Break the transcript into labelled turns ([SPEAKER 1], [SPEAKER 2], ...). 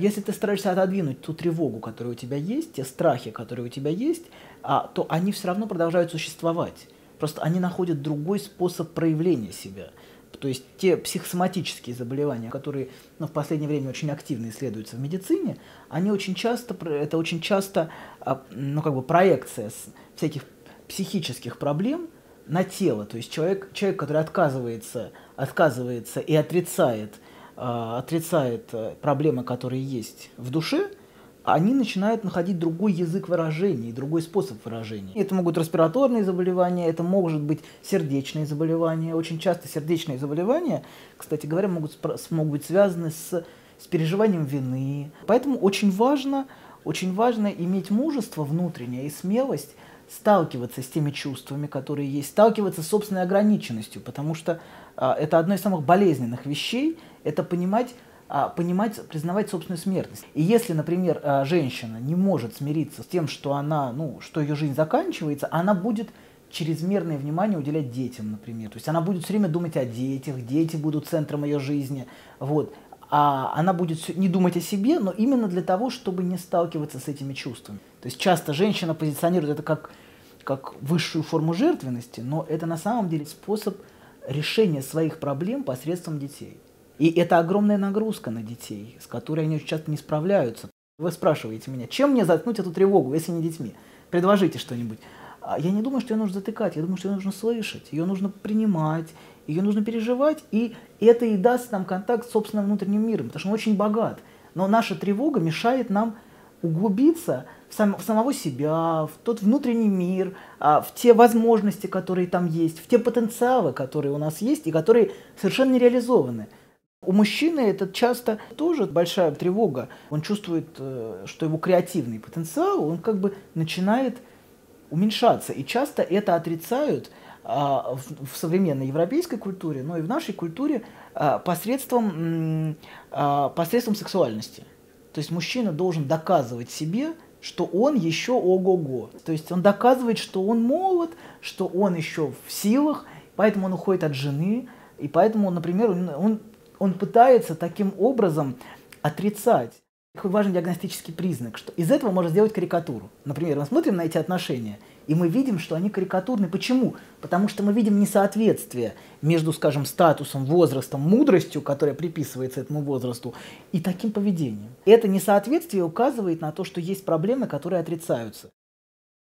[SPEAKER 1] Если ты стараешься отодвинуть ту тревогу, которая у тебя есть, те страхи, которые у тебя есть, а, то они все равно продолжают существовать. Просто они находят другой способ проявления себя. То есть те психосоматические заболевания, которые ну, в последнее время очень активно исследуются в медицине, они очень часто, это очень часто а, ну, как бы проекция всяких психических проблем на тело. То есть человек, человек который отказывается, отказывается и отрицает отрицает э, проблемы, которые есть в душе, они начинают находить другой язык выражения, другой способ выражения. Это могут респираторные заболевания, это может быть сердечные заболевания. Очень часто сердечные заболевания, кстати говоря, могут, могут быть связаны с, с переживанием вины. Поэтому очень важно, очень важно иметь мужество внутреннее и смелость сталкиваться с теми чувствами, которые есть, сталкиваться с собственной ограниченностью, потому что а, это одно из самых болезненных вещей, это понимать, а, понимать, признавать собственную смертность. И если, например, а, женщина не может смириться с тем, что она, ну, что ее жизнь заканчивается, она будет чрезмерное внимание уделять детям, например. То есть она будет все время думать о детях, дети будут центром ее жизни. Вот. А она будет не думать о себе, но именно для того, чтобы не сталкиваться с этими чувствами. То есть часто женщина позиционирует это как, как высшую форму жертвенности, но это на самом деле способ решения своих проблем посредством детей. И это огромная нагрузка на детей, с которой они очень часто не справляются. Вы спрашиваете меня, чем мне заткнуть эту тревогу, если не детьми? Предложите что-нибудь. А я не думаю, что ее нужно затыкать, я думаю, что ее нужно слышать, ее нужно принимать, ее нужно переживать, и это и даст нам контакт с собственным внутренним миром, потому что он очень богат. Но наша тревога мешает нам углубиться в, сам, в самого себя, в тот внутренний мир, а, в те возможности, которые там есть, в те потенциалы, которые у нас есть и которые совершенно не реализованы. У мужчины это часто тоже большая тревога. Он чувствует, э, что его креативный потенциал, он как бы начинает уменьшаться. И часто это отрицают а, в современной европейской культуре, но и в нашей культуре а, посредством, посредством сексуальности. То есть мужчина должен доказывать себе, что он еще ого-го. То есть он доказывает, что он молод, что он еще в силах, поэтому он уходит от жены, и поэтому, например, он, он, он пытается таким образом отрицать. Такой важный диагностический признак, что из этого можно сделать карикатуру. Например, мы смотрим на эти отношения – и мы видим, что они карикатурны. Почему? Потому что мы видим несоответствие между, скажем, статусом, возрастом, мудростью, которая приписывается этому возрасту, и таким поведением. Это несоответствие указывает на то, что есть проблемы, которые отрицаются.